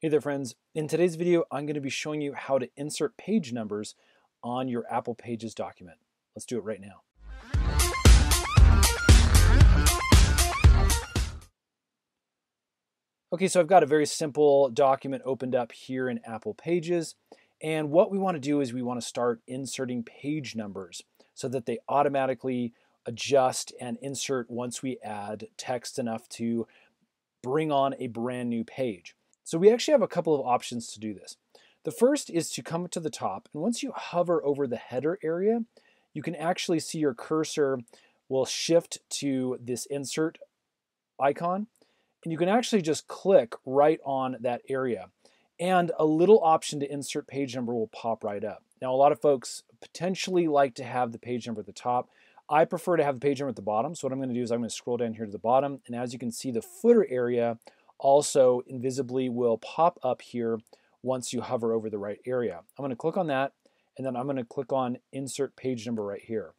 Hey there friends, in today's video I'm going to be showing you how to insert page numbers on your Apple Pages document. Let's do it right now. Okay, so I've got a very simple document opened up here in Apple Pages and what we want to do is we want to start inserting page numbers so that they automatically adjust and insert once we add text enough to bring on a brand new page. So we actually have a couple of options to do this. The first is to come to the top, and once you hover over the header area, you can actually see your cursor will shift to this insert icon, and you can actually just click right on that area. And a little option to insert page number will pop right up. Now, a lot of folks potentially like to have the page number at the top. I prefer to have the page number at the bottom. So what I'm going to do is I'm going to scroll down here to the bottom, and as you can see, the footer area also invisibly will pop up here once you hover over the right area. I'm going to click on that and then I'm going to click on insert page number right here.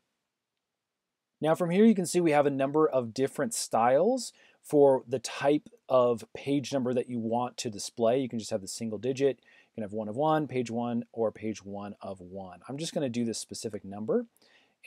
Now from here you can see we have a number of different styles for the type of page number that you want to display. You can just have the single digit, you can have one of one, page one, or page one of one. I'm just going to do this specific number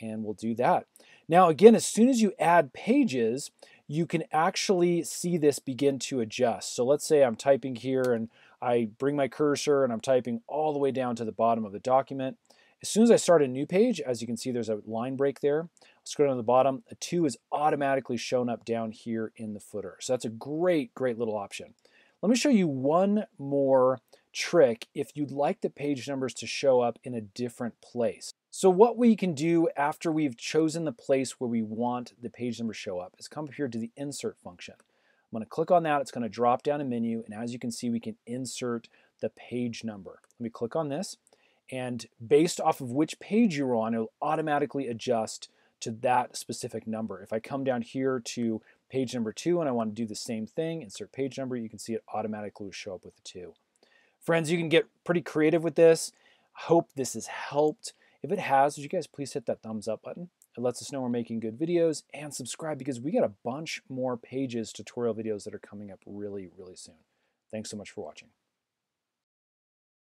and we'll do that. Now again, as soon as you add pages, you can actually see this begin to adjust. So let's say I'm typing here and I bring my cursor and I'm typing all the way down to the bottom of the document. As soon as I start a new page, as you can see, there's a line break there. scroll down to the bottom, a 2 is automatically shown up down here in the footer. So that's a great, great little option. Let me show you one more trick if you'd like the page numbers to show up in a different place. So what we can do after we've chosen the place where we want the page number to show up is come up here to the insert function. I'm going to click on that. It's going to drop down a menu. And as you can see, we can insert the page number. Let me click on this. And based off of which page you're on, it'll automatically adjust to that specific number. If I come down here to page number two and I want to do the same thing, insert page number, you can see it automatically will show up with the two. Friends, you can get pretty creative with this. Hope this has helped. If it has, would you guys please hit that thumbs up button? It lets us know we're making good videos and subscribe because we got a bunch more pages tutorial videos that are coming up really, really soon. Thanks so much for watching.